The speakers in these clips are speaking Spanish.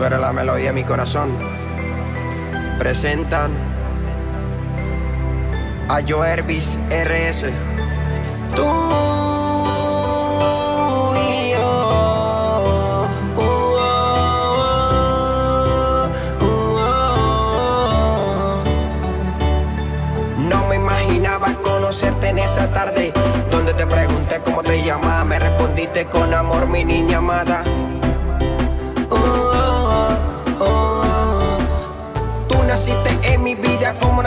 Tú la melodía de mi corazón. Presentan a Joe Herbis RS. Tú. Uh, uh, uh, no me imaginaba conocerte en esa tarde donde te pregunté cómo te llamas. Me respondiste con amor, mi niña amada.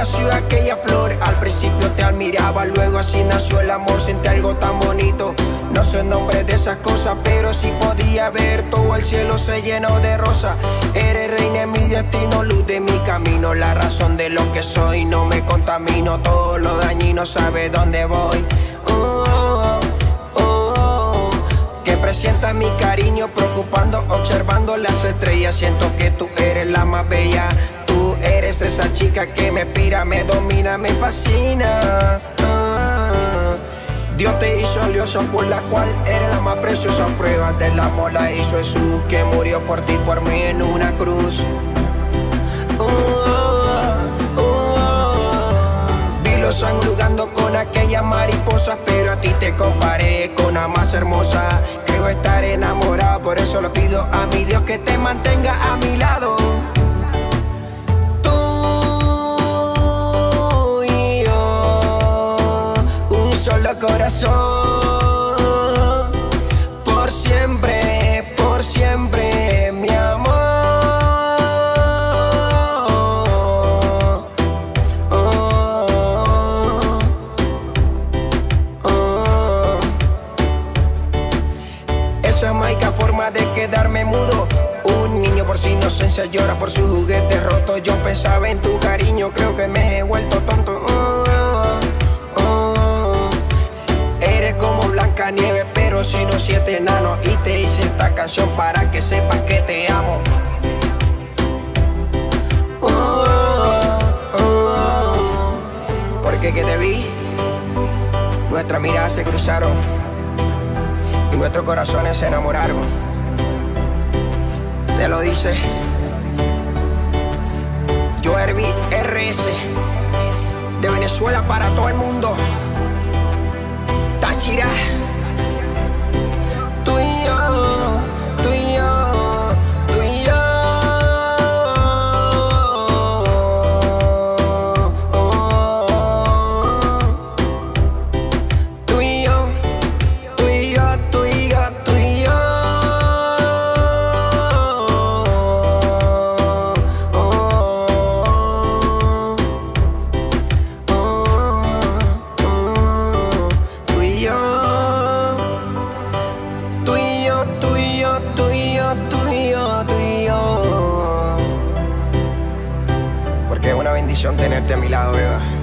Vida como nació aquella flor. Al principio te admiraba, luego así nació el amor. Sentí algo tan bonito, no sé el nombre de esas cosas Pero sí podía ver. Todo el cielo se llenó de rosa. Eres reina de mi destino, luz de mi camino. La razón de lo que soy, no me contamino. Todo lo dañino sabe dónde voy. Oh, oh, oh, Que presienta mi cariño preocupando, observando las estrellas. Siento que tú eres la más bella esa chica que me pira, me domina, me fascina. Ah. Dios te hizo lioso por la cual eres la más preciosa prueba del amor la hizo Jesús que murió por ti, por mí en una cruz. Uh, uh, Vi los jugando con aquellas mariposas, pero a ti te comparé con la más hermosa. Creo estar enamorado, por eso le pido a mi Dios que te mantenga a mi lado. Por siempre, por siempre, mi amor. Esa maica forma de quedarme mudo. Un niño por su inocencia llora por su juguete roto. Yo pensaba en tu cariño, creo que me he vuelto tonto. Siete enanos. Y te hice esta canción para que sepas que te amo. Oh, oh, oh. Porque que te vi, nuestras miradas se cruzaron y nuestros corazones se enamoraron. Te lo dice Yo RS de Venezuela para todo el mundo. Táchira. Bendición tenerte a mi lado, beba.